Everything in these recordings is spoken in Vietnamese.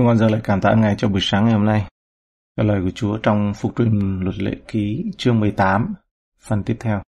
Chúng con giờ lại cảm tạ Ngài cho buổi sáng ngày hôm nay. Cái lời của Chúa trong Phục truyền luật lệ ký chương 18, phần tiếp theo.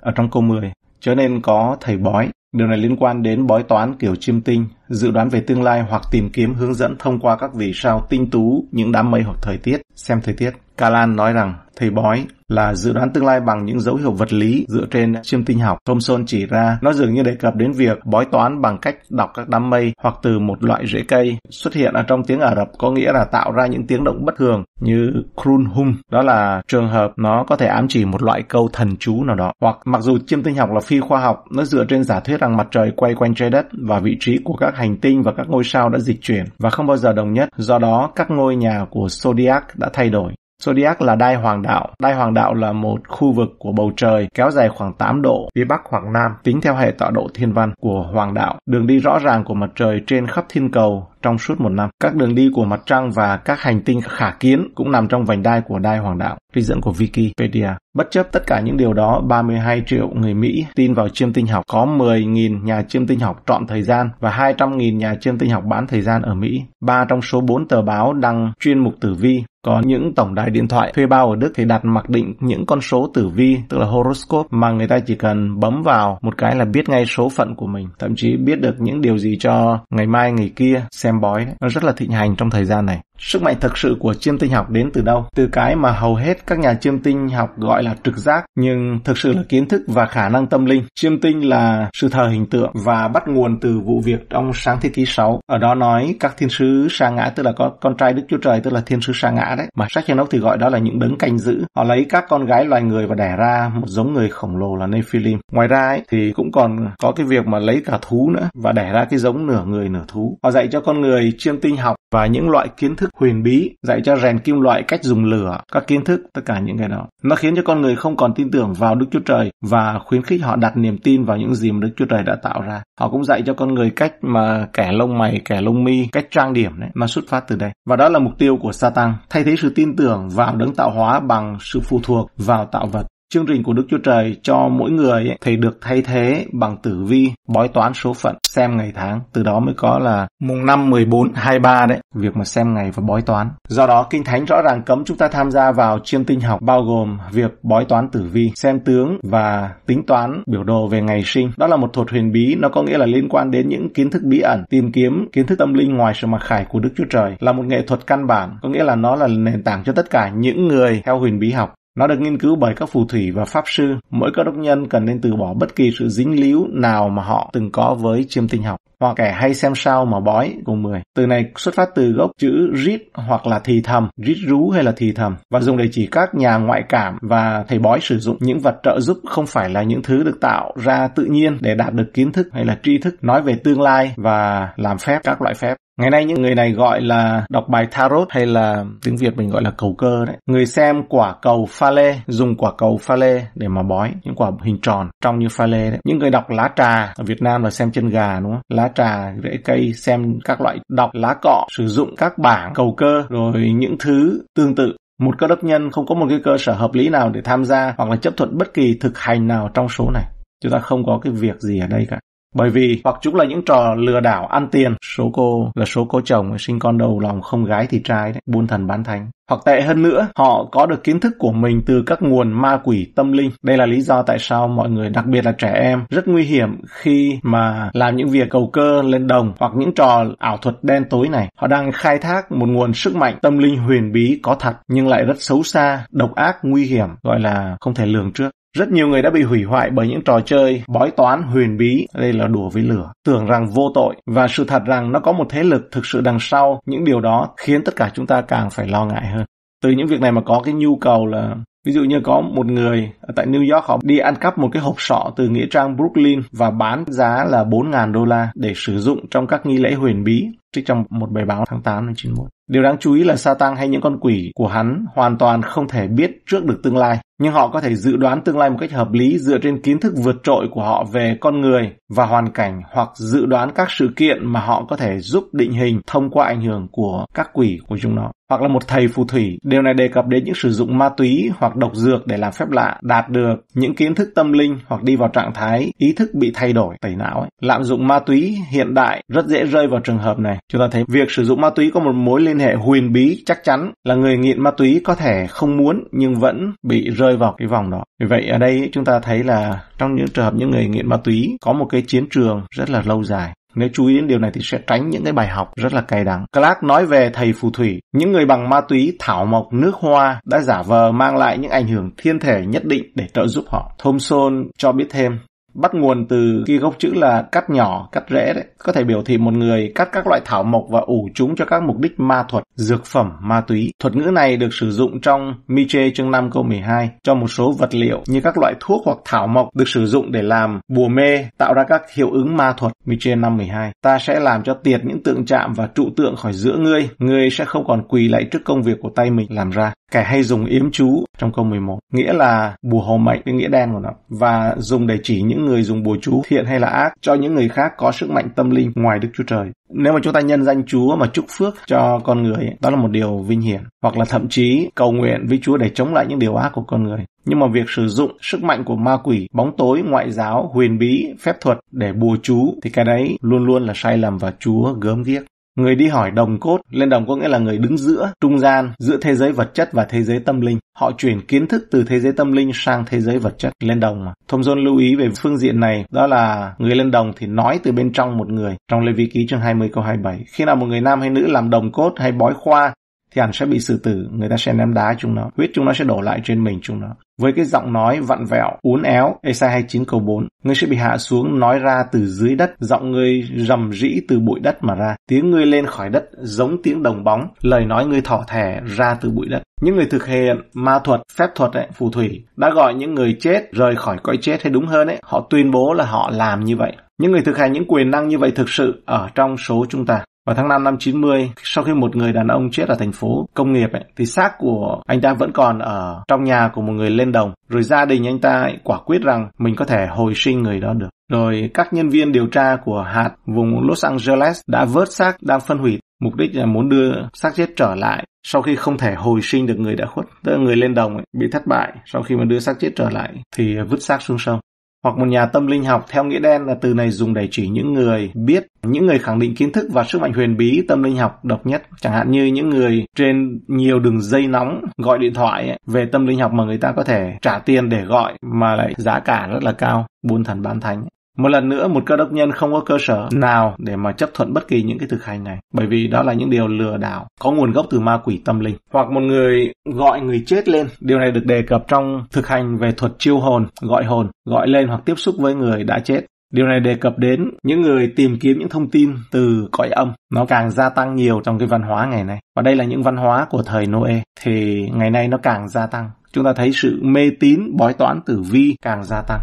Ở trong câu 10, trở nên có thầy bói. Điều này liên quan đến bói toán kiểu chiêm tinh, dự đoán về tương lai hoặc tìm kiếm hướng dẫn thông qua các vì sao tinh tú, những đám mây hoặc thời tiết, xem thời tiết. Kalan nói rằng thầy bói là dự đoán tương lai bằng những dấu hiệu vật lý dựa trên chiêm tinh học. Thomson chỉ ra nó dường như đề cập đến việc bói toán bằng cách đọc các đám mây hoặc từ một loại rễ cây xuất hiện ở trong tiếng Ả Rập có nghĩa là tạo ra những tiếng động bất thường như krunhum. Đó là trường hợp nó có thể ám chỉ một loại câu thần chú nào đó. Hoặc mặc dù chiêm tinh học là phi khoa học, nó dựa trên giả thuyết rằng mặt trời quay quanh trái đất và vị trí của các hành tinh và các ngôi sao đã dịch chuyển và không bao giờ đồng nhất. Do đó, các ngôi nhà của Zodiac đã thay đổi. Zodiac là đai hoàng đạo. Đai hoàng đạo là một khu vực của bầu trời kéo dài khoảng 8 độ phía bắc hoặc nam, tính theo hệ tọa độ thiên văn của hoàng đạo. Đường đi rõ ràng của mặt trời trên khắp thiên cầu trong suốt một năm. Các đường đi của mặt trăng và các hành tinh khả kiến cũng nằm trong vành đai của đai hoàng đạo, trích dẫn của Wikipedia. Bất chấp tất cả những điều đó, 32 triệu người Mỹ tin vào chiêm tinh học. Có 10.000 nhà chiêm tinh học trọn thời gian và 200.000 nhà chiêm tinh học bán thời gian ở Mỹ. Ba trong số 4 tờ báo đăng chuyên mục tử vi có những tổng đài điện thoại thuê bao ở Đức thì đặt mặc định những con số tử vi, tức là horoscope, mà người ta chỉ cần bấm vào một cái là biết ngay số phận của mình. Thậm chí biết được những điều gì cho ngày mai ngày kia, xem bói. Nó rất là thịnh hành trong thời gian này. Sức mạnh thực sự của chiêm tinh học đến từ đâu? Từ cái mà hầu hết các nhà chiêm tinh học gọi là trực giác, nhưng thực sự là kiến thức và khả năng tâm linh. Chiêm tinh là sự thờ hình tượng và bắt nguồn từ vụ việc trong sáng thế kỷ 6. Ở đó nói các thiên sứ sa ngã tức là có con trai Đức Chúa Trời tức là thiên sứ sa ngã đấy. Mà sách Enoch thì gọi đó là những đấng canh giữ. Họ lấy các con gái loài người và đẻ ra một giống người khổng lồ là Nephilim. Ngoài ra ấy, thì cũng còn có cái việc mà lấy cả thú nữa và đẻ ra cái giống nửa người nửa thú. Họ dạy cho con người chiêm tinh học và những loại kiến thức huyền bí, dạy cho rèn kim loại cách dùng lửa, các kiến thức, tất cả những cái đó. Nó khiến cho con người không còn tin tưởng vào Đức Chúa Trời và khuyến khích họ đặt niềm tin vào những gì mà Đức Chúa Trời đã tạo ra. Họ cũng dạy cho con người cách mà kẻ lông mày, kẻ lông mi, cách trang điểm đấy, mà xuất phát từ đây. Và đó là mục tiêu của Satan, thay thế sự tin tưởng vào đấng tạo hóa bằng sự phụ thuộc vào tạo vật. Chương trình của Đức Chúa Trời cho mỗi người ấy, thì được thay thế bằng tử vi, bói toán số phận, xem ngày tháng. Từ đó mới có là mùng 5, 14, 23 đấy, việc mà xem ngày và bói toán. Do đó, Kinh Thánh rõ ràng cấm chúng ta tham gia vào chiêm tinh học bao gồm việc bói toán tử vi, xem tướng và tính toán biểu đồ về ngày sinh. Đó là một thuật huyền bí, nó có nghĩa là liên quan đến những kiến thức bí ẩn, tìm kiếm kiến thức tâm linh ngoài sự mặc khải của Đức Chúa Trời. Là một nghệ thuật căn bản, có nghĩa là nó là nền tảng cho tất cả những người theo huyền bí học. Nó được nghiên cứu bởi các phù thủy và pháp sư. Mỗi cơ đốc nhân cần nên từ bỏ bất kỳ sự dính líu nào mà họ từng có với chiêm tinh học hoặc kẻ hay xem sao mà bói cùng 10. Từ này xuất phát từ gốc chữ rít hoặc là thì thầm, rít rú hay là thì thầm và dùng để chỉ các nhà ngoại cảm và thầy bói sử dụng những vật trợ giúp không phải là những thứ được tạo ra tự nhiên để đạt được kiến thức hay là tri thức nói về tương lai và làm phép các loại phép. Ngày nay những người này gọi là đọc bài tarot hay là tiếng Việt mình gọi là cầu cơ đấy. Người xem quả cầu pha lê, dùng quả cầu pha lê để mà bói, những quả hình tròn trong như pha lê đấy. Những người đọc lá trà ở Việt Nam là xem chân gà đúng không? Lá trà, rễ cây, xem các loại đọc lá cọ, sử dụng các bảng cầu cơ rồi những thứ tương tự một cơ đốc nhân không có một cái cơ sở hợp lý nào để tham gia hoặc là chấp thuận bất kỳ thực hành nào trong số này. Chúng ta không có cái việc gì ở đây cả. Bởi vì hoặc chúng là những trò lừa đảo ăn tiền, số cô là số cô chồng sinh con đầu lòng không gái thì trai đấy, buôn thần bán thánh. Hoặc tệ hơn nữa, họ có được kiến thức của mình từ các nguồn ma quỷ tâm linh. Đây là lý do tại sao mọi người, đặc biệt là trẻ em, rất nguy hiểm khi mà làm những việc cầu cơ lên đồng hoặc những trò ảo thuật đen tối này. Họ đang khai thác một nguồn sức mạnh tâm linh huyền bí có thật nhưng lại rất xấu xa, độc ác, nguy hiểm, gọi là không thể lường trước. Rất nhiều người đã bị hủy hoại bởi những trò chơi bói toán huyền bí, đây là đùa với lửa, tưởng rằng vô tội và sự thật rằng nó có một thế lực thực sự đằng sau. Những điều đó khiến tất cả chúng ta càng phải lo ngại hơn. Từ những việc này mà có cái nhu cầu là Ví dụ như có một người ở tại New York họ đi ăn cắp một cái hộp sọ từ nghĩa trang Brooklyn và bán giá là 4.000 đô la để sử dụng trong các nghi lễ huyền bí. Trích trong một bài báo tháng 8 năm 91. Điều đáng chú ý là Satan hay những con quỷ của hắn hoàn toàn không thể biết trước được tương lai, nhưng họ có thể dự đoán tương lai một cách hợp lý dựa trên kiến thức vượt trội của họ về con người và hoàn cảnh hoặc dự đoán các sự kiện mà họ có thể giúp định hình thông qua ảnh hưởng của các quỷ của chúng nó. hoặc là một thầy phù thủy. Điều này đề cập đến những sử dụng ma túy hoặc độc dược để làm phép lạ, đạt được những kiến thức tâm linh hoặc đi vào trạng thái ý thức bị thay đổi, tẩy não. Ấy. Lạm dụng ma túy hiện đại rất dễ rơi vào trường hợp này. Chúng ta thấy việc sử dụng ma túy có một mối liên hệ huyền bí chắc chắn là người nghiện ma túy có thể không muốn nhưng vẫn bị rơi vào cái vòng đó. Vì vậy ở đây chúng ta thấy là trong những trường hợp những người nghiện ma túy có một cái chiến trường rất là lâu dài. Nếu chú ý đến điều này thì sẽ tránh những cái bài học rất là cay đắng. Clark nói về thầy phù thủy, những người bằng ma túy, thảo mộc, nước hoa đã giả vờ mang lại những ảnh hưởng thiên thể nhất định để trợ giúp họ. Thomson cho biết thêm, bắt nguồn từ cái gốc chữ là cắt nhỏ, cắt rễ đấy, có thể biểu thị một người cắt các loại thảo mộc và ủ chúng cho các mục đích ma thuật, dược phẩm, ma túy. Thuật ngữ này được sử dụng trong Miche chương 5 câu 12 cho một số vật liệu như các loại thuốc hoặc thảo mộc được sử dụng để làm bùa mê, tạo ra các hiệu ứng ma thuật. Miche 5 12. Ta sẽ làm cho tiệt những tượng chạm và trụ tượng khỏi giữa ngươi, ngươi sẽ không còn quỳ lạy trước công việc của tay mình làm ra. Kẻ hay dùng yếm chú trong câu 11, nghĩa là bùa hộ mệnh cái nghĩa đen của nó và dùng để chỉ những người dùng bùa chú thiện hay là ác cho những người khác có sức mạnh tâm linh ngoài Đức Chúa Trời. Nếu mà chúng ta nhân danh Chúa mà chúc phước cho con người, đó là một điều vinh hiển. Hoặc là thậm chí cầu nguyện với Chúa để chống lại những điều ác của con người. Nhưng mà việc sử dụng sức mạnh của ma quỷ, bóng tối, ngoại giáo, huyền bí, phép thuật để bùa chú thì cái đấy luôn luôn là sai lầm và Chúa gớm ghiếc. Người đi hỏi đồng cốt, lên đồng có nghĩa là người đứng giữa, trung gian, giữa thế giới vật chất và thế giới tâm linh. Họ chuyển kiến thức từ thế giới tâm linh sang thế giới vật chất, lên đồng mà. Thông John lưu ý về phương diện này, đó là người lên đồng thì nói từ bên trong một người. Trong Lê Vi Ký chương 20 câu 27, khi nào một người nam hay nữ làm đồng cốt hay bói khoa thì hẳn sẽ bị xử tử, người ta sẽ ném đá chúng nó, huyết chúng nó sẽ đổ lại trên mình chúng nó. Với cái giọng nói vặn vẹo, uốn éo, Esai 29 câu 4, ngươi sẽ bị hạ xuống nói ra từ dưới đất, giọng ngươi rầm rĩ từ bụi đất mà ra, tiếng ngươi lên khỏi đất giống tiếng đồng bóng, lời nói ngươi thỏ thẻ ra từ bụi đất. Những người thực hiện ma thuật, phép thuật, ấy, phù thủy đã gọi những người chết rời khỏi cõi chết hay đúng hơn ấy, họ tuyên bố là họ làm như vậy. Những người thực hành những quyền năng như vậy thực sự ở trong số chúng ta. Vào tháng 5 năm 90, sau khi một người đàn ông chết ở thành phố công nghiệp ấy, thì xác của anh ta vẫn còn ở trong nhà của một người lên đồng. Rồi gia đình anh ta quả quyết rằng mình có thể hồi sinh người đó được. Rồi các nhân viên điều tra của hạt vùng Los Angeles đã vớt xác đang phân hủy mục đích là muốn đưa xác chết trở lại sau khi không thể hồi sinh được người đã khuất tức là người lên đồng ấy, bị thất bại sau khi mà đưa xác chết trở lại thì vứt xác xuống sông hoặc một nhà tâm linh học theo nghĩa đen là từ này dùng để chỉ những người biết, những người khẳng định kiến thức và sức mạnh huyền bí tâm linh học độc nhất, chẳng hạn như những người trên nhiều đường dây nóng gọi điện thoại về tâm linh học mà người ta có thể trả tiền để gọi mà lại giá cả rất là cao, buôn thần bán thánh. Một lần nữa, một cơ đốc nhân không có cơ sở nào để mà chấp thuận bất kỳ những cái thực hành này, bởi vì đó là những điều lừa đảo, có nguồn gốc từ ma quỷ tâm linh. Hoặc một người gọi người chết lên, điều này được đề cập trong thực hành về thuật chiêu hồn, gọi hồn, gọi lên hoặc tiếp xúc với người đã chết. Điều này đề cập đến những người tìm kiếm những thông tin từ cõi âm. Nó càng gia tăng nhiều trong cái văn hóa ngày nay. Và đây là những văn hóa của thời Noe. Thì ngày nay nó càng gia tăng. Chúng ta thấy sự mê tín, bói toán tử vi càng gia tăng.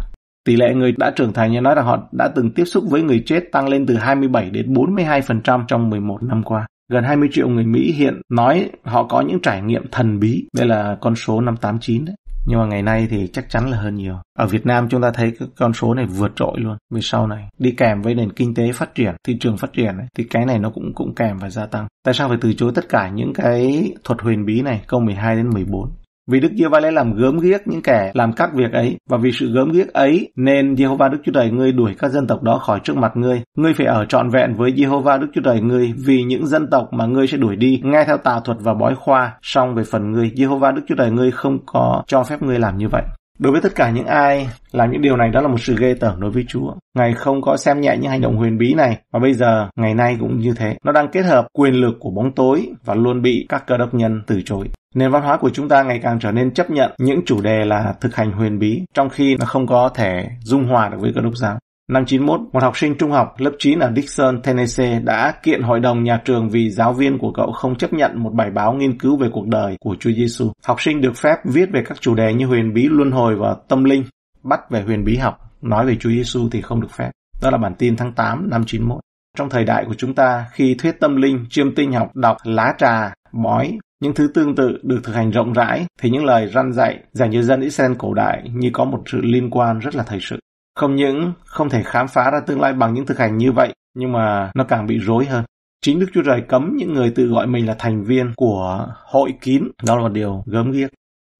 Tỷ lệ người đã trưởng thành như nói là họ đã từng tiếp xúc với người chết tăng lên từ 27 đến 42% trong 11 năm qua. Gần 20 triệu người Mỹ hiện nói họ có những trải nghiệm thần bí. Đây là con số năm 89 đấy. Nhưng mà ngày nay thì chắc chắn là hơn nhiều. Ở Việt Nam chúng ta thấy cái con số này vượt trội luôn. Vì sau này đi kèm với nền kinh tế phát triển, thị trường phát triển ấy, thì cái này nó cũng cũng kèm và gia tăng. Tại sao phải từ chối tất cả những cái thuật huyền bí này câu 12 đến 14? Vì Đức Giê-hô-va lấy làm gớm ghiếc những kẻ làm các việc ấy, và vì sự gớm ghiếc ấy, nên Giê-hô-va Đức Chúa Trời ngươi đuổi các dân tộc đó khỏi trước mặt ngươi. Ngươi phải ở trọn vẹn với Giê-hô-va Đức Chúa Trời ngươi, vì những dân tộc mà ngươi sẽ đuổi đi, nghe theo tà thuật và bói khoa. Song về phần ngươi, Giê-hô-va Đức Chúa Trời ngươi không có cho phép ngươi làm như vậy. Đối với tất cả những ai làm những điều này đó là một sự ghê tởm đối với Chúa. Ngài không có xem nhẹ những hành động huyền bí này và bây giờ ngày nay cũng như thế. Nó đang kết hợp quyền lực của bóng tối và luôn bị các cơ đốc nhân từ chối. Nền văn hóa của chúng ta ngày càng trở nên chấp nhận những chủ đề là thực hành huyền bí trong khi nó không có thể dung hòa được với cơ đốc giáo. Năm 91, một học sinh trung học lớp 9 ở Dixon, Tennessee đã kiện hội đồng nhà trường vì giáo viên của cậu không chấp nhận một bài báo nghiên cứu về cuộc đời của Chúa Giêsu. Học sinh được phép viết về các chủ đề như huyền bí luân hồi và tâm linh, bắt về huyền bí học, nói về Chúa Giêsu thì không được phép. Đó là bản tin tháng 8 năm 91. Trong thời đại của chúng ta, khi thuyết tâm linh, chiêm tinh học, đọc, lá trà, bói, những thứ tương tự được thực hành rộng rãi, thì những lời răn dạy dành cho dân Israel cổ đại như có một sự liên quan rất là thời sự. Không những không thể khám phá ra tương lai bằng những thực hành như vậy, nhưng mà nó càng bị rối hơn. Chính Đức Chúa Trời cấm những người tự gọi mình là thành viên của hội kín, đó là một điều gớm ghiếc.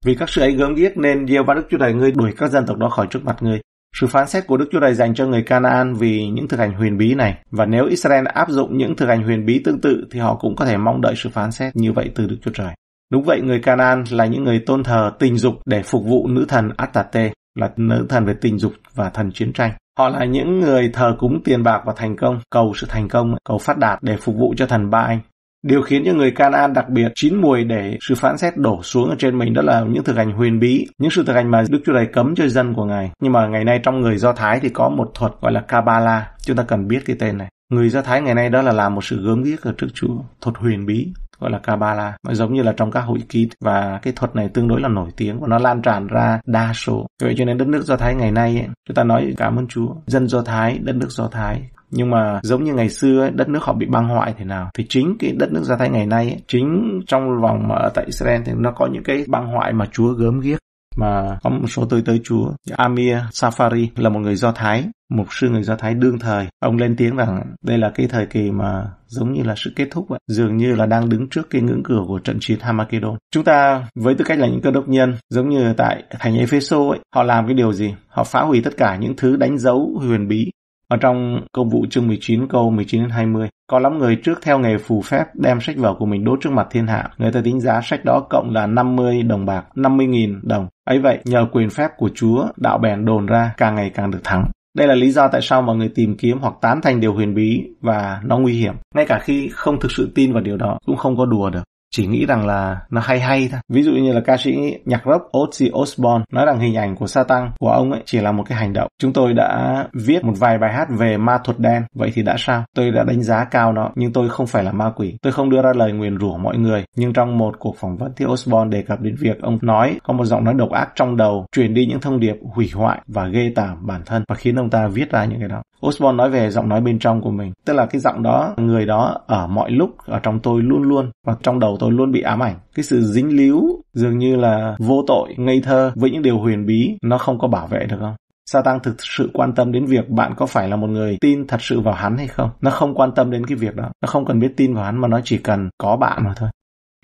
Vì các sự ấy gớm ghiếc nên Diêu và Đức Chúa Trời ngươi đuổi các dân tộc đó khỏi trước mặt ngươi. Sự phán xét của Đức Chúa Trời dành cho người Canaan vì những thực hành huyền bí này. Và nếu Israel áp dụng những thực hành huyền bí tương tự thì họ cũng có thể mong đợi sự phán xét như vậy từ Đức Chúa Trời. Đúng vậy, người Canaan là những người tôn thờ tình dục để phục vụ nữ thần Atate, là nữ thần về tình dục và thần chiến tranh. Họ là những người thờ cúng tiền bạc và thành công, cầu sự thành công, cầu phát đạt để phục vụ cho thần Ba Anh. Điều khiến cho người Canaan đặc biệt chín mùi để sự phán xét đổ xuống ở trên mình đó là những thực hành huyền bí, những sự thực hành mà Đức Chúa Trời cấm cho dân của Ngài. Nhưng mà ngày nay trong người Do Thái thì có một thuật gọi là Kabbalah, chúng ta cần biết cái tên này. Người Do Thái ngày nay đó là làm một sự gớm ghiếc ở trước Chúa, thuật huyền bí gọi là Kabbalah. Nó giống như là trong các hội ký và cái thuật này tương đối là nổi tiếng và nó lan tràn ra đa số. Vậy cho nên đất nước Do Thái ngày nay ấy, chúng ta nói cảm ơn Chúa, dân Do Thái, đất nước Do Thái nhưng mà giống như ngày xưa ấy, đất nước họ bị băng hoại thế nào thì chính cái đất nước Do Thái ngày nay ấy, chính trong vòng mà ở tại Israel thì nó có những cái băng hoại mà Chúa gớm ghiếc mà có một số tôi tới Chúa. Amir Safari là một người Do Thái, một sư người Do Thái đương thời. Ông lên tiếng rằng đây là cái thời kỳ mà giống như là sự kết thúc vậy. Dường như là đang đứng trước cái ngưỡng cửa của trận chiến Hamagedon. Chúng ta với tư cách là những cơ đốc nhân, giống như tại thành Epheso ấy, họ làm cái điều gì? Họ phá hủy tất cả những thứ đánh dấu huyền bí ở trong công vụ chương 19 câu 19 đến 20, có lắm người trước theo nghề phù phép đem sách vở của mình đốt trước mặt thiên hạ. Người ta tính giá sách đó cộng là 50 đồng bạc, 50.000 đồng. ấy vậy, nhờ quyền phép của Chúa, đạo bèn đồn ra càng ngày càng được thắng. Đây là lý do tại sao mọi người tìm kiếm hoặc tán thành điều huyền bí và nó nguy hiểm. Ngay cả khi không thực sự tin vào điều đó, cũng không có đùa được chỉ nghĩ rằng là nó hay hay thôi. Ví dụ như là ca sĩ nhạc rock Ozzy Osbourne nói rằng hình ảnh của Satan của ông ấy chỉ là một cái hành động. Chúng tôi đã viết một vài bài hát về ma thuật đen, vậy thì đã sao? Tôi đã đánh giá cao nó, nhưng tôi không phải là ma quỷ. Tôi không đưa ra lời nguyền rủa mọi người, nhưng trong một cuộc phỏng vấn thì Osbourne đề cập đến việc ông nói có một giọng nói độc ác trong đầu truyền đi những thông điệp hủy hoại và ghê tởm bản thân và khiến ông ta viết ra những cái đó. Osborne nói về giọng nói bên trong của mình, tức là cái giọng đó, người đó ở mọi lúc ở trong tôi luôn luôn và trong đầu tôi luôn bị ám ảnh. Cái sự dính líu dường như là vô tội, ngây thơ với những điều huyền bí nó không có bảo vệ được không? Satan thực sự quan tâm đến việc bạn có phải là một người tin thật sự vào hắn hay không. Nó không quan tâm đến cái việc đó. Nó không cần biết tin vào hắn mà nó chỉ cần có bạn mà thôi.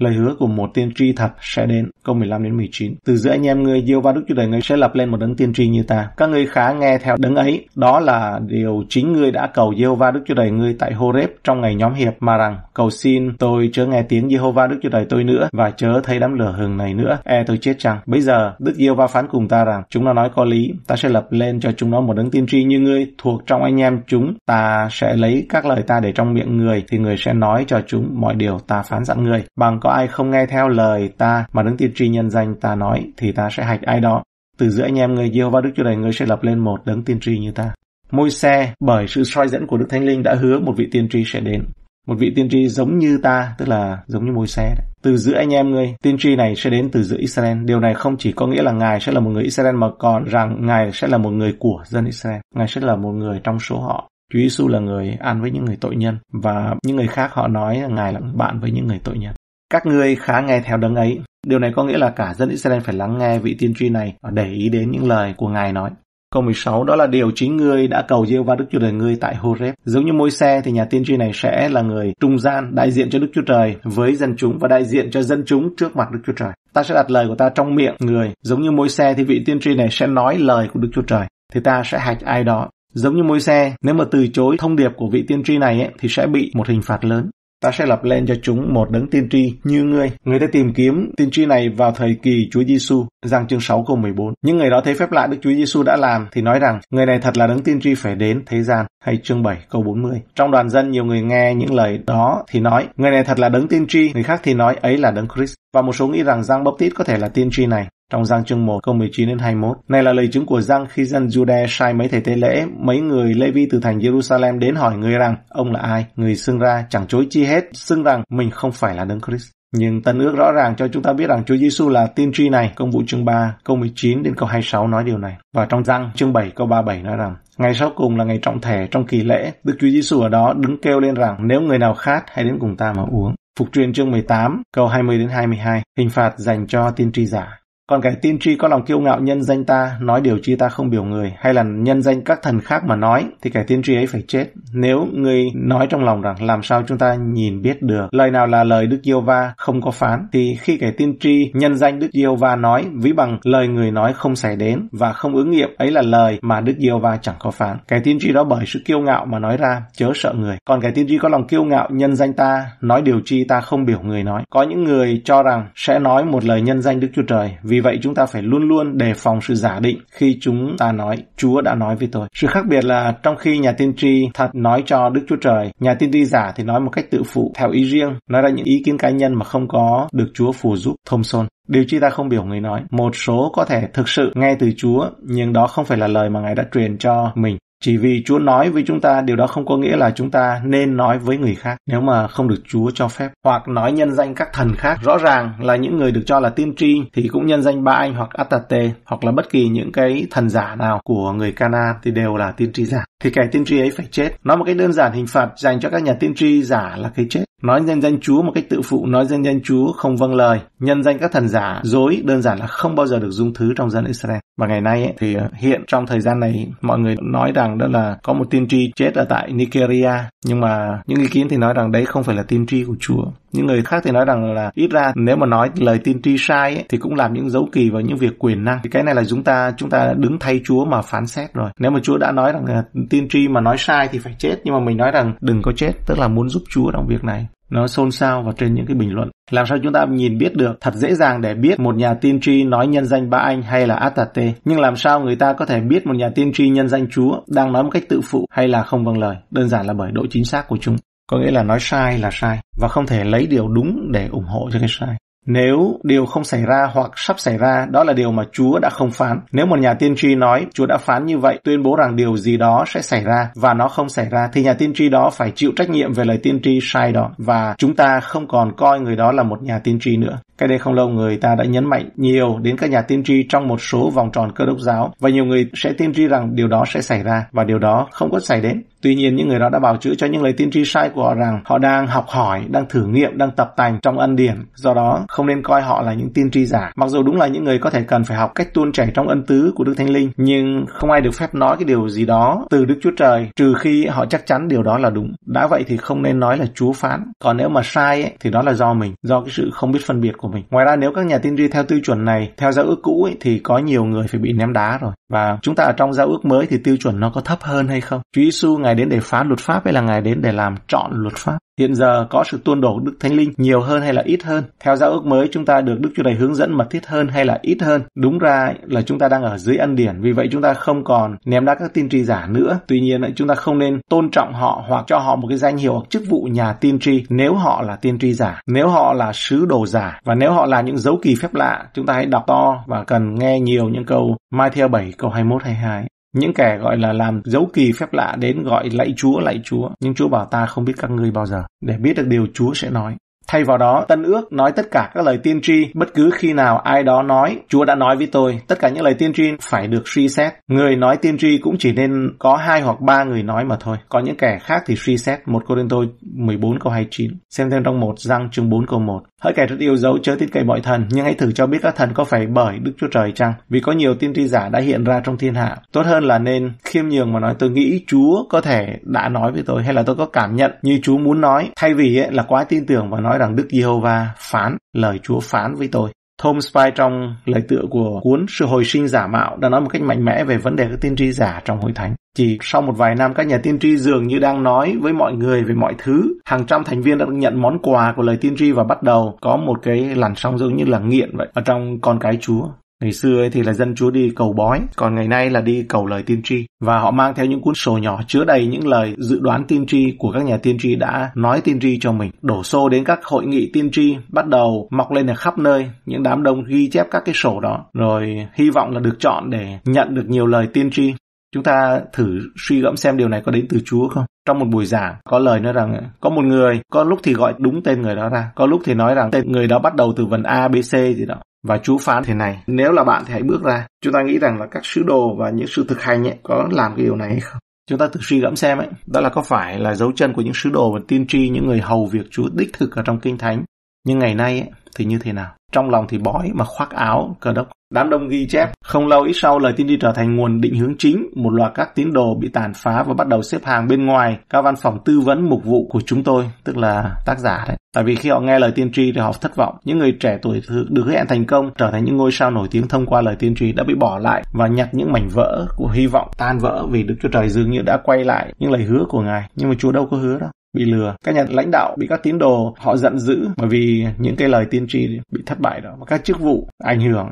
Lời hứa của một tiên tri thật sẽ đến. Câu 15 đến 19. Từ giữa anh em ngươi, Diêu va Đức Chúa Trời ngươi sẽ lập lên một đấng tiên tri như ta. Các ngươi khá nghe theo đấng ấy. Đó là điều chính ngươi đã cầu Diêu-va Đức Chúa Trời ngươi tại Horeb trong ngày nhóm hiệp mà rằng cầu xin tôi chớ nghe tiếng Jehovah Đức Chúa Trời tôi nữa và chớ thấy đám lửa hừng này nữa. E tôi chết chăng? Bây giờ Đức Diêu-va phán cùng ta rằng chúng nó nói có lý. Ta sẽ lập lên cho chúng nó một đấng tiên tri như ngươi thuộc trong anh em chúng. Ta sẽ lấy các lời ta để trong miệng người thì người sẽ nói cho chúng mọi điều ta phán dặn người. Bằng có ai không nghe theo lời ta mà đứng tiên tri nhân danh ta nói thì ta sẽ hạch ai đó. Từ giữa anh em người yêu và Đức Chúa Trời người sẽ lập lên một đấng tiên tri như ta. Môi xe bởi sự soi dẫn của Đức Thánh Linh đã hứa một vị tiên tri sẽ đến. Một vị tiên tri giống như ta, tức là giống như môi xe. Từ giữa anh em ngươi, tiên tri này sẽ đến từ giữa Israel. Điều này không chỉ có nghĩa là Ngài sẽ là một người Israel mà còn rằng Ngài sẽ là một người của dân Israel. Ngài sẽ là một người trong số họ. Chúa Giêsu là người ăn với những người tội nhân và những người khác họ nói là Ngài là bạn với những người tội nhân. Các ngươi khá nghe theo đấng ấy. Điều này có nghĩa là cả dân Israel phải lắng nghe vị tiên tri này và để ý đến những lời của Ngài nói. Câu 16 đó là điều chính ngươi đã cầu Diêu và Đức Chúa Trời ngươi tại Horeb. Giống như môi xe thì nhà tiên tri này sẽ là người trung gian đại diện cho Đức Chúa Trời với dân chúng và đại diện cho dân chúng trước mặt Đức Chúa Trời. Ta sẽ đặt lời của ta trong miệng người. Giống như môi xe thì vị tiên tri này sẽ nói lời của Đức Chúa Trời. Thì ta sẽ hạch ai đó. Giống như môi xe, nếu mà từ chối thông điệp của vị tiên tri này ấy, thì sẽ bị một hình phạt lớn ta sẽ lập lên cho chúng một đấng tiên tri như ngươi. Người ta tìm kiếm tiên tri này vào thời kỳ Chúa Giêsu, Giăng chương 6 câu 14. Những người đó thấy phép lạ Đức Chúa Giêsu đã làm thì nói rằng người này thật là đấng tiên tri phải đến thế gian hay chương 7 câu 40. Trong đoàn dân nhiều người nghe những lời đó thì nói người này thật là đấng tiên tri, người khác thì nói ấy là đấng Christ. Và một số nghĩ rằng Giăng Baptist có thể là tiên tri này. Trong Giăng chương 1 câu 19 đến 21. Này là lời chứng của Giăng khi dân Jude sai mấy thầy tế lễ, mấy người Levi từ thành Jerusalem đến hỏi người rằng ông là ai? Người xưng ra chẳng chối chi hết, xưng rằng mình không phải là Đấng Christ. Nhưng tân ước rõ ràng cho chúng ta biết rằng Chúa Giêsu là tiên tri này. Công vụ chương 3 câu 19 đến câu 26 nói điều này. Và trong Giăng chương 7 câu 37 nói rằng Ngày sau cùng là ngày trọng thể trong kỳ lễ, Đức Chúa Giêsu ở đó đứng kêu lên rằng nếu người nào khát hãy đến cùng ta mà uống. Phục truyền chương 18 câu 20 đến 22 hình phạt dành cho tiên tri giả. Còn kẻ tiên tri có lòng kiêu ngạo nhân danh ta, nói điều chi ta không biểu người, hay là nhân danh các thần khác mà nói, thì kẻ tiên tri ấy phải chết. Nếu người nói trong lòng rằng làm sao chúng ta nhìn biết được, lời nào là lời Đức Yêu Va không có phán, thì khi kẻ tiên tri nhân danh Đức Yêu Va nói, ví bằng lời người nói không xảy đến và không ứng nghiệm, ấy là lời mà Đức Yêu Va chẳng có phán. Kẻ tiên tri đó bởi sự kiêu ngạo mà nói ra, chớ sợ người. Còn kẻ tiên tri có lòng kiêu ngạo nhân danh ta, nói điều chi ta không biểu người nói. Có những người cho rằng sẽ nói một lời nhân danh Đức Chúa Trời, vì vì vậy chúng ta phải luôn luôn đề phòng sự giả định khi chúng ta nói Chúa đã nói với tôi. Sự khác biệt là trong khi nhà tiên tri thật nói cho Đức Chúa Trời, nhà tiên tri giả thì nói một cách tự phụ, theo ý riêng, nói ra những ý kiến cá nhân mà không có được Chúa phù giúp. thông xôn. Điều chi ta không biểu người nói. Một số có thể thực sự nghe từ Chúa, nhưng đó không phải là lời mà Ngài đã truyền cho mình. Chỉ vì Chúa nói với chúng ta, điều đó không có nghĩa là chúng ta nên nói với người khác nếu mà không được Chúa cho phép. Hoặc nói nhân danh các thần khác. Rõ ràng là những người được cho là tiên tri thì cũng nhân danh Ba Anh hoặc Atate hoặc là bất kỳ những cái thần giả nào của người Cana thì đều là tiên tri giả. Thì kẻ tiên tri ấy phải chết. Nói một cách đơn giản hình phạt dành cho các nhà tiên tri giả là cái chết. Nói nhân danh Chúa một cách tự phụ, nói nhân danh Chúa không vâng lời. Nhân danh các thần giả, dối đơn giản là không bao giờ được dung thứ trong dân Israel. Và ngày nay ấy, thì ờ, hiện trong thời gian này mọi người nói rằng đó là có một tiên tri chết ở tại Nigeria. Nhưng mà những ý kiến thì nói rằng đấy không phải là tiên tri của Chúa. Những người khác thì nói rằng là ít ra nếu mà nói lời tiên tri sai ấy, thì cũng làm những dấu kỳ vào những việc quyền năng. Thì cái này là chúng ta chúng ta đứng thay Chúa mà phán xét rồi. Nếu mà Chúa đã nói rằng là tiên tri mà nói sai thì phải chết nhưng mà mình nói rằng đừng có chết tức là muốn giúp Chúa trong việc này nó xôn xao vào trên những cái bình luận. Làm sao chúng ta nhìn biết được thật dễ dàng để biết một nhà tiên tri nói nhân danh ba anh hay là Atate. Nhưng làm sao người ta có thể biết một nhà tiên tri nhân danh Chúa đang nói một cách tự phụ hay là không vâng lời? Đơn giản là bởi độ chính xác của chúng. Có nghĩa là nói sai là sai và không thể lấy điều đúng để ủng hộ cho cái sai. Nếu điều không xảy ra hoặc sắp xảy ra, đó là điều mà Chúa đã không phán. Nếu một nhà tiên tri nói Chúa đã phán như vậy, tuyên bố rằng điều gì đó sẽ xảy ra và nó không xảy ra, thì nhà tiên tri đó phải chịu trách nhiệm về lời tiên tri sai đó và chúng ta không còn coi người đó là một nhà tiên tri nữa. Cách đây không lâu người ta đã nhấn mạnh nhiều đến các nhà tiên tri trong một số vòng tròn cơ đốc giáo và nhiều người sẽ tiên tri rằng điều đó sẽ xảy ra và điều đó không có xảy đến. Tuy nhiên những người đó đã bảo chữa cho những lời tiên tri sai của họ rằng họ đang học hỏi, đang thử nghiệm, đang tập tành trong ân điển. Do đó không nên coi họ là những tiên tri giả. Mặc dù đúng là những người có thể cần phải học cách tuôn chảy trong ân tứ của Đức Thánh Linh, nhưng không ai được phép nói cái điều gì đó từ Đức Chúa Trời trừ khi họ chắc chắn điều đó là đúng. Đã vậy thì không nên nói là Chúa phán. Còn nếu mà sai ấy, thì đó là do mình, do cái sự không biết phân biệt của mình. Ngoài ra nếu các nhà tiên tri theo tiêu chuẩn này, theo giao ước cũ ấy, thì có nhiều người phải bị ném đá rồi. Và chúng ta ở trong giao ước mới thì tiêu chuẩn nó có thấp hơn hay không? Chúa Giêsu ngài đến để phá luật pháp hay là ngài đến để làm chọn luật pháp? Hiện giờ có sự tuôn đổ Đức Thánh Linh nhiều hơn hay là ít hơn? Theo giao ước mới chúng ta được Đức Chúa Trời hướng dẫn mật thiết hơn hay là ít hơn? Đúng ra là chúng ta đang ở dưới ân điển, vì vậy chúng ta không còn ném đá các tiên tri giả nữa. Tuy nhiên chúng ta không nên tôn trọng họ hoặc cho họ một cái danh hiệu hoặc chức vụ nhà tiên tri nếu họ là tiên tri giả, nếu họ là sứ đồ giả và nếu họ là những dấu kỳ phép lạ, chúng ta hãy đọc to và cần nghe nhiều những câu Mai theo 7 câu 21 22. Những kẻ gọi là làm dấu kỳ phép lạ đến gọi lạy Chúa, lạy Chúa. Nhưng Chúa bảo ta không biết các ngươi bao giờ. Để biết được điều Chúa sẽ nói. Thay vào đó, Tân ước nói tất cả các lời tiên tri, bất cứ khi nào ai đó nói, Chúa đã nói với tôi, tất cả những lời tiên tri phải được suy xét. Người nói tiên tri cũng chỉ nên có hai hoặc ba người nói mà thôi. có những kẻ khác thì suy xét. Một Cô Đinh Tôi 14 câu 29. Xem thêm trong một răng chương 4 câu 1. Hỡi kẻ rất yêu dấu chớ tin cậy mọi thần, nhưng hãy thử cho biết các thần có phải bởi Đức Chúa Trời chăng? Vì có nhiều tiên tri giả đã hiện ra trong thiên hạ. Tốt hơn là nên khiêm nhường mà nói tôi nghĩ Chúa có thể đã nói với tôi hay là tôi có cảm nhận như Chúa muốn nói, thay vì ấy, là quá tin tưởng và nói rằng Đức Giê-hô-va phán, lời Chúa phán với tôi. Tom Spy trong lời tựa của cuốn Sự hồi sinh giả mạo đã nói một cách mạnh mẽ về vấn đề các tiên tri giả trong hội thánh. Chỉ sau một vài năm, các nhà tiên tri dường như đang nói với mọi người về mọi thứ. Hàng trăm thành viên đã nhận món quà của lời tiên tri và bắt đầu có một cái làn sóng giống như là nghiện vậy ở trong con cái Chúa. Ngày xưa ấy thì là dân chúa đi cầu bói, còn ngày nay là đi cầu lời tiên tri. Và họ mang theo những cuốn sổ nhỏ chứa đầy những lời dự đoán tiên tri của các nhà tiên tri đã nói tiên tri cho mình. Đổ xô đến các hội nghị tiên tri, bắt đầu mọc lên ở khắp nơi, những đám đông ghi chép các cái sổ đó. Rồi hy vọng là được chọn để nhận được nhiều lời tiên tri. Chúng ta thử suy gẫm xem điều này có đến từ Chúa không? Trong một buổi giảng, có lời nói rằng có một người, có lúc thì gọi đúng tên người đó ra, có lúc thì nói rằng tên người đó bắt đầu từ vần A, B, C gì đó. Và chú phán thế này, nếu là bạn thì hãy bước ra. Chúng ta nghĩ rằng là các sứ đồ và những sự thực hành ấy có làm cái điều này hay không? Chúng ta thử suy gẫm xem ấy, đó là có phải là dấu chân của những sứ đồ và tiên tri, những người hầu việc Chúa đích thực ở trong kinh thánh Nhưng ngày nay ấy, thì như thế nào? Trong lòng thì bói mà khoác áo cơ đốc. Đám đông ghi chép, không lâu ít sau lời tiên tri trở thành nguồn định hướng chính, một loạt các tín đồ bị tàn phá và bắt đầu xếp hàng bên ngoài các văn phòng tư vấn mục vụ của chúng tôi, tức là tác giả đấy. Tại vì khi họ nghe lời tiên tri thì họ thất vọng. Những người trẻ tuổi được hẹn thành công trở thành những ngôi sao nổi tiếng thông qua lời tiên tri đã bị bỏ lại và nhặt những mảnh vỡ của hy vọng tan vỡ vì Đức Chúa Trời dường như đã quay lại những lời hứa của Ngài. Nhưng mà Chúa đâu có hứa đâu bị lừa các nhà lãnh đạo bị các tín đồ họ giận dữ bởi vì những cái lời tiên tri bị thất bại đó và các chức vụ ảnh hưởng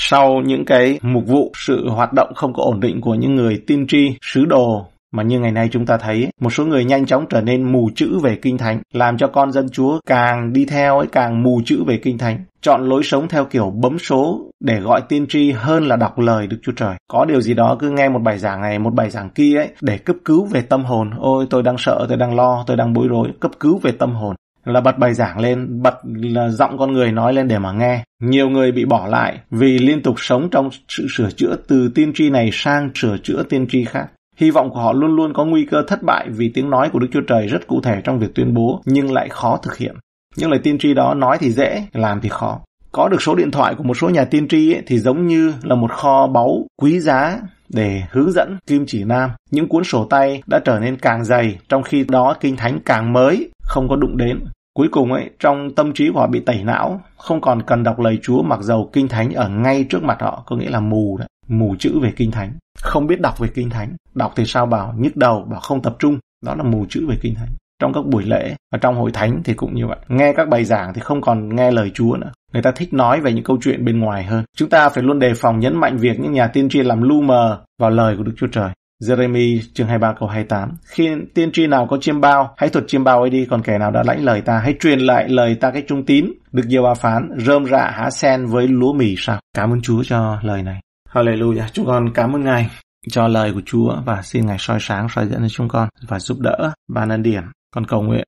sau những cái mục vụ sự hoạt động không có ổn định của những người tiên tri sứ đồ mà như ngày nay chúng ta thấy một số người nhanh chóng trở nên mù chữ về kinh thánh làm cho con dân chúa càng đi theo ấy càng mù chữ về kinh thánh chọn lối sống theo kiểu bấm số để gọi tiên tri hơn là đọc lời Đức Chúa Trời. Có điều gì đó cứ nghe một bài giảng này, một bài giảng kia ấy để cấp cứu về tâm hồn. Ôi tôi đang sợ, tôi đang lo, tôi đang bối rối, cấp cứu về tâm hồn là bật bài giảng lên, bật là giọng con người nói lên để mà nghe. Nhiều người bị bỏ lại vì liên tục sống trong sự sửa chữa từ tiên tri này sang sửa chữa tiên tri khác. Hy vọng của họ luôn luôn có nguy cơ thất bại vì tiếng nói của Đức Chúa Trời rất cụ thể trong việc tuyên bố nhưng lại khó thực hiện. Những lời tiên tri đó nói thì dễ, làm thì khó. Có được số điện thoại của một số nhà tiên tri ấy, thì giống như là một kho báu quý giá để hướng dẫn Kim Chỉ Nam. Những cuốn sổ tay đã trở nên càng dày, trong khi đó kinh thánh càng mới, không có đụng đến. Cuối cùng ấy, trong tâm trí của họ bị tẩy não, không còn cần đọc lời Chúa mặc dầu kinh thánh ở ngay trước mặt họ, có nghĩa là mù đấy, mù chữ về kinh thánh. Không biết đọc về kinh thánh, đọc thì sao bảo nhức đầu, bảo không tập trung, đó là mù chữ về kinh thánh trong các buổi lễ và trong hội thánh thì cũng như vậy. Nghe các bài giảng thì không còn nghe lời Chúa nữa. Người ta thích nói về những câu chuyện bên ngoài hơn. Chúng ta phải luôn đề phòng nhấn mạnh việc những nhà tiên tri làm lu mờ vào lời của Đức Chúa Trời. Jeremy chương 23 câu 28 Khi tiên tri nào có chiêm bao, hãy thuật chiêm bao ấy đi, còn kẻ nào đã lãnh lời ta, hãy truyền lại lời ta cái trung tín. Được nhiều bà phán, rơm rạ há sen với lúa mì sao? Cảm ơn Chúa cho lời này. Hallelujah, chúng con cảm ơn Ngài cho lời của Chúa và xin Ngài soi sáng, soi dẫn cho chúng con và giúp đỡ ban ân điển. Con cầu nguyện